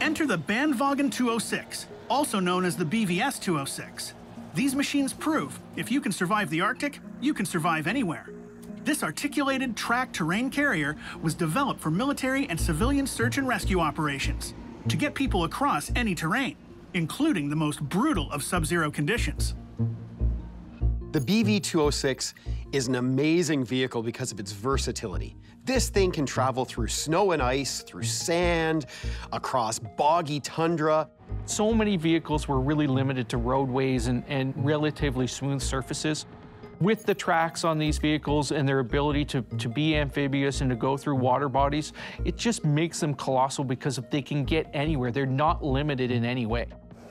Enter the Bandwagon 206, also known as the BVS 206. These machines prove if you can survive the Arctic, you can survive anywhere. This articulated track terrain carrier was developed for military and civilian search and rescue operations to get people across any terrain, including the most brutal of sub-zero conditions. The BV-206 is an amazing vehicle because of its versatility. This thing can travel through snow and ice, through sand, across boggy tundra. So many vehicles were really limited to roadways and, and relatively smooth surfaces. With the tracks on these vehicles and their ability to, to be amphibious and to go through water bodies, it just makes them colossal because if they can get anywhere. They're not limited in any way.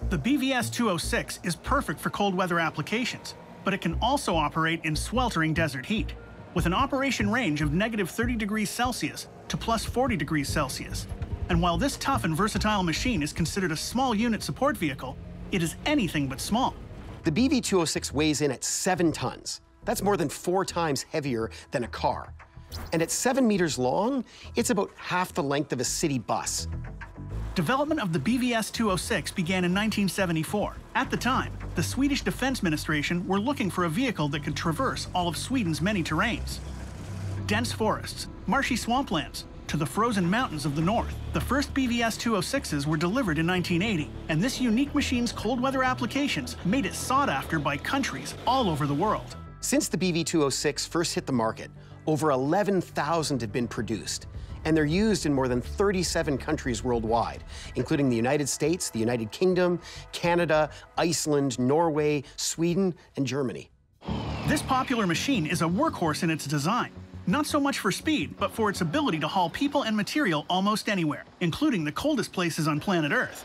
The BVS 206 is perfect for cold weather applications, but it can also operate in sweltering desert heat, with an operation range of negative 30 degrees Celsius to plus 40 degrees Celsius. And while this tough and versatile machine is considered a small unit support vehicle, it is anything but small. The BV-206 weighs in at seven tons. That's more than four times heavier than a car. And at seven meters long, it's about half the length of a city bus. Development of the BVS 206 began in 1974. At the time, the Swedish Defense Administration were looking for a vehicle that could traverse all of Sweden's many terrains. Dense forests, marshy swamplands, to the frozen mountains of the north. The first BVS 206s were delivered in 1980, and this unique machine's cold weather applications made it sought after by countries all over the world. Since the BV-206 first hit the market, over 11,000 have been produced, and they're used in more than 37 countries worldwide, including the United States, the United Kingdom, Canada, Iceland, Norway, Sweden, and Germany. This popular machine is a workhorse in its design. Not so much for speed, but for its ability to haul people and material almost anywhere, including the coldest places on planet Earth.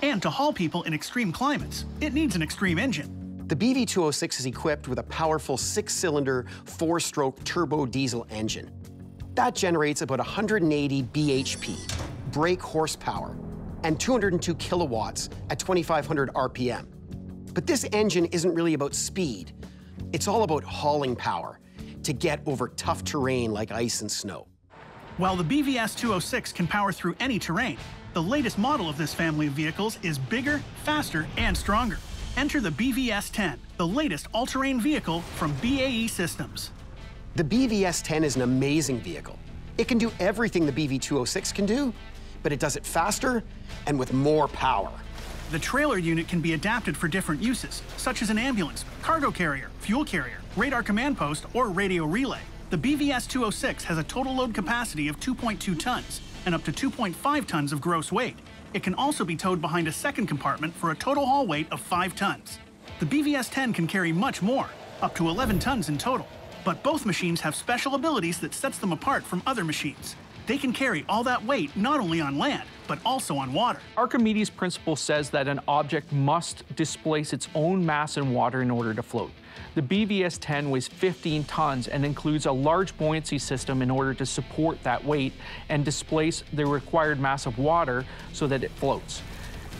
And to haul people in extreme climates, it needs an extreme engine. The BV-206 is equipped with a powerful six-cylinder, four-stroke turbo diesel engine. That generates about 180 bhp, brake horsepower, and 202 kilowatts at 2,500 RPM. But this engine isn't really about speed. It's all about hauling power to get over tough terrain like ice and snow. While the BVS 206 can power through any terrain, the latest model of this family of vehicles is bigger, faster, and stronger. Enter the BVS 10, the latest all-terrain vehicle from BAE Systems. The BVS 10 is an amazing vehicle. It can do everything the BV 206 can do, but it does it faster and with more power. The trailer unit can be adapted for different uses, such as an ambulance, cargo carrier, fuel carrier, radar command post, or radio relay. The BVS 206 has a total load capacity of 2.2 tons and up to 2.5 tons of gross weight. It can also be towed behind a second compartment for a total haul weight of 5 tons. The BVS 10 can carry much more, up to 11 tons in total. But both machines have special abilities that sets them apart from other machines. They can carry all that weight not only on land, but also on water. Archimedes' principle says that an object must displace its own mass in water in order to float. The BVS-10 weighs 15 tons and includes a large buoyancy system in order to support that weight and displace the required mass of water so that it floats.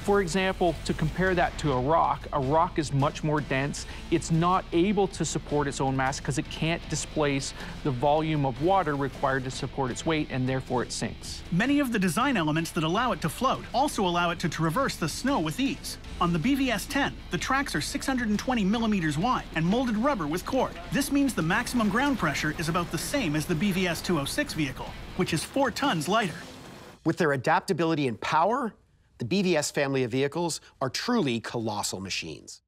For example, to compare that to a rock, a rock is much more dense. It's not able to support its own mass because it can't displace the volume of water required to support its weight, and therefore it sinks. Many of the design elements that allow it to float also allow it to traverse the snow with ease. On the BVS-10, the tracks are 620 millimeters wide and molded rubber with cord. This means the maximum ground pressure is about the same as the BVS-206 vehicle, which is 4 tons lighter. With their adaptability and power, the BVS family of vehicles are truly colossal machines.